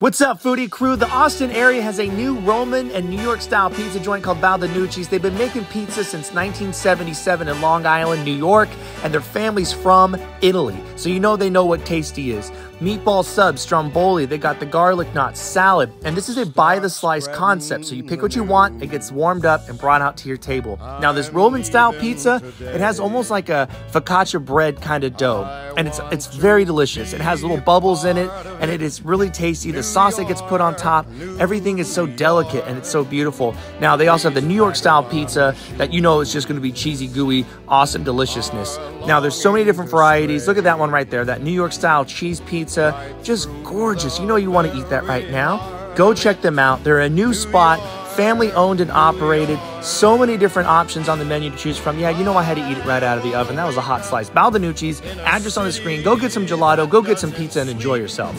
What's up, foodie crew? The Austin area has a new Roman and New York style pizza joint called Baldinucci's. They've been making pizza since 1977 in Long Island, New York, and their family's from Italy. So you know they know what tasty is. Meatball subs, stromboli, they got the garlic knots, salad, and this is a by the slice concept. So you pick what you want, it gets warmed up and brought out to your table. Now, this Roman style pizza, it has almost like a focaccia bread kind of dough, and it's it's very delicious. It has little bubbles in it, and it is really tasty. The sauce that gets put on top, everything is so delicate and it's so beautiful. Now, they also have the New York style pizza that you know is just going to be cheesy, gooey, awesome deliciousness. Now, there's so many different varieties. Look at that one right there, that New York style cheese pizza pizza. Just gorgeous. You know you want to eat that right now. Go check them out. They're a new spot, family owned and operated. So many different options on the menu to choose from. Yeah, you know I had to eat it right out of the oven. That was a hot slice. Baldinucci's, address on the screen. Go get some gelato, go get some pizza, and enjoy yourself.